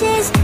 who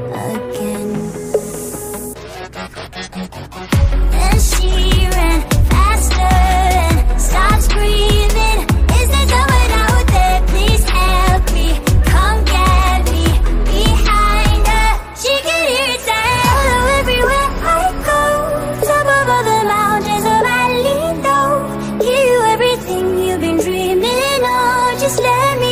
de mí.